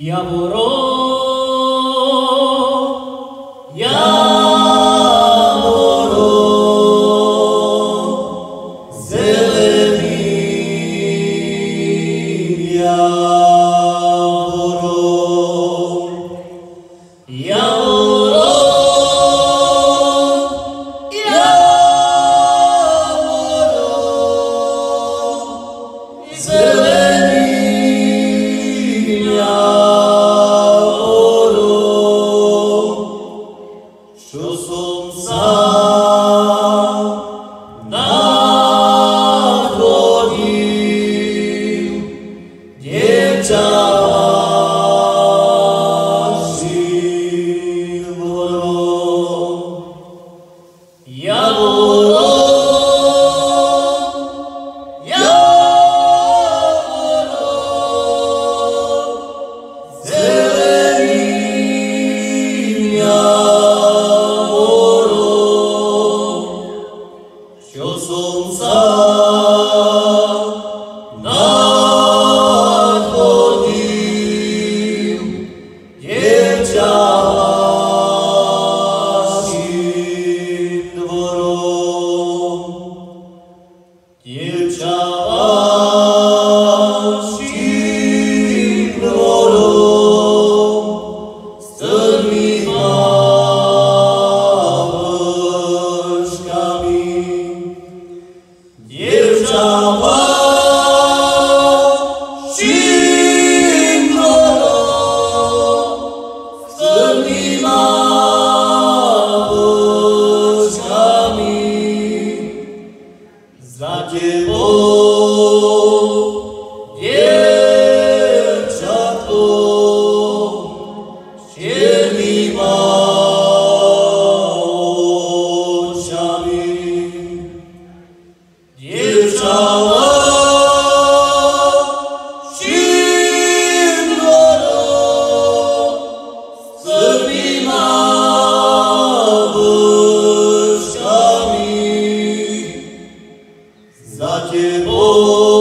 ¡Ya mueran! Yahweh. Dievča Hear. 那解脱